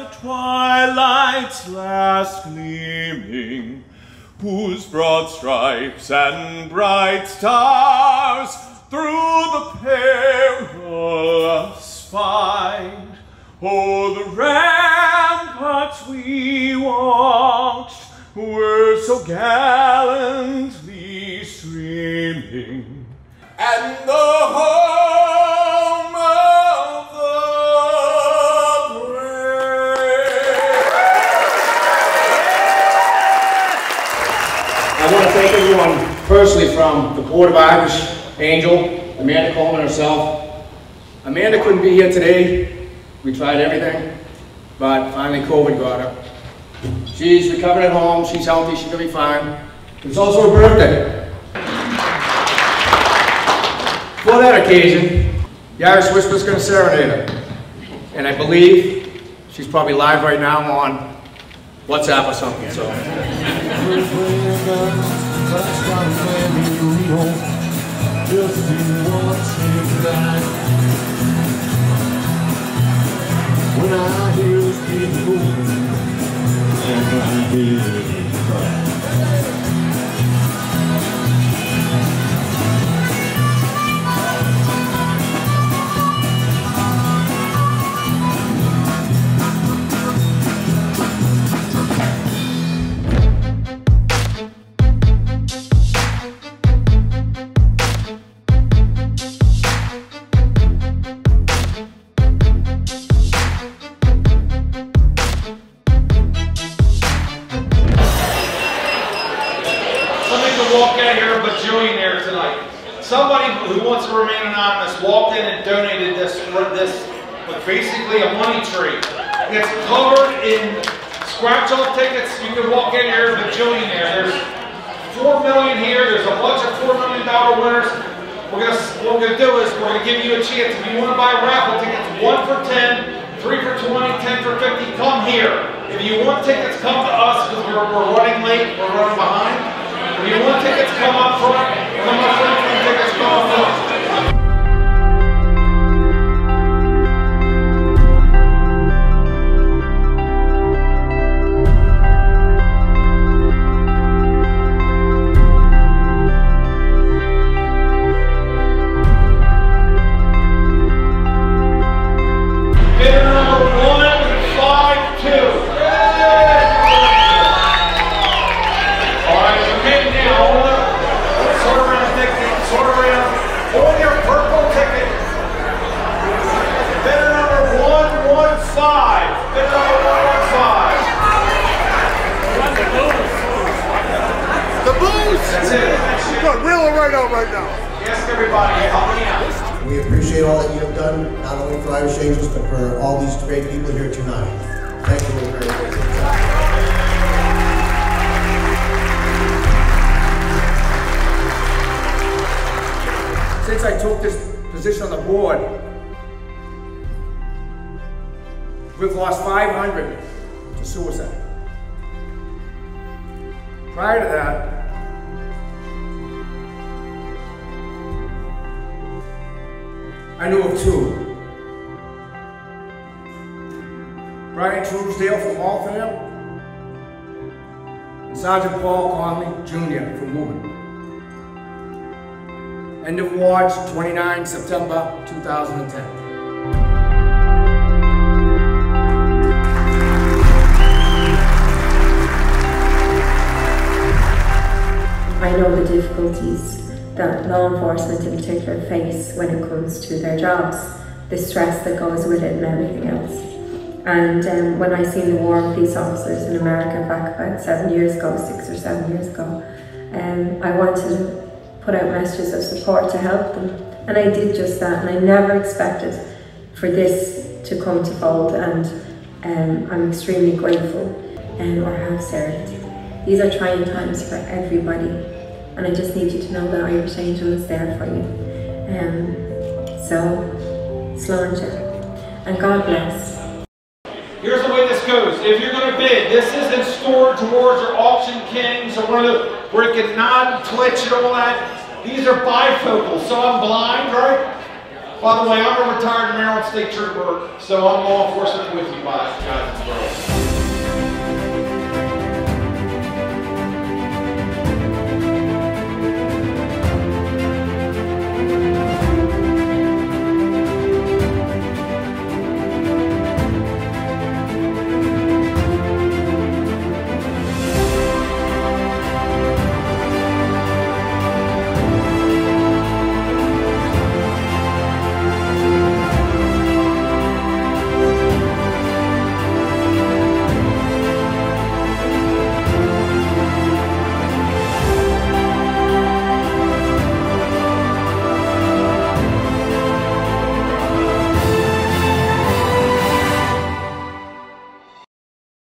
the twilight's last gleaming, whose broad stripes and bright stars through the perilous fight. Oh, the ramparts we watched were so gallant. Personally from the Board of Irish Angel, Amanda Coleman herself. Amanda couldn't be here today. We tried everything, but finally COVID got her. She's recovered at home, she's healthy, she's gonna be fine. It's also her birthday. For that occasion, the Irish Whisper's gonna serenade her. And I believe she's probably live right now on WhatsApp or something, so. Mas qual foi walk in here, a bajillionaire tonight. Somebody who wants to remain anonymous walked in and donated this, this, basically a money tree. It's covered in scratch-off tickets. You can walk in here, a bajillionaire. There's four million here. There's a bunch of four million dollar winners. We're gonna, what we're gonna do is we're gonna give you a chance. If you wanna buy raffle tickets, one for 10, three for 20, 10 for 50, come here. If you want tickets, come to us because we're, we're running late, we're running behind. If you want tickets, come up front. Come up front. Tickets, come up front. Right now. Ask everybody, help me. We appreciate all that you have done, not only for Irish Angels, but for all these great people here tonight. Thank you very much. Since I took this position on the board, we've lost 500 to suicide. Prior to that, I knew of two. Brian Truesdale from Waltham and Sergeant Paul Conley Jr. from Woburn. End of watch, 29 September 2010. I know the difficulties that law enforcement in particular face when it comes to their jobs, the stress that goes with it and everything else. And um, when I seen the war on police officers in America back about seven years ago, six or seven years ago, um, I wanted to put out messages of support to help them. And I did just that, and I never expected for this to come to fold, and um, I'm extremely grateful um, or have served. These are trying times for everybody, and I just need you to know that Irish Angel is there for you. Um, so, Sláinte, and God bless. Here's the way this goes. If you're going to bid, this isn't stored towards your auction kings or one of the where it can nod, twitch, and all that. These are bifocals, so I'm blind, right? By the way, I'm a retired Maryland State Trooper, so I'm law enforcement with you guys and girls.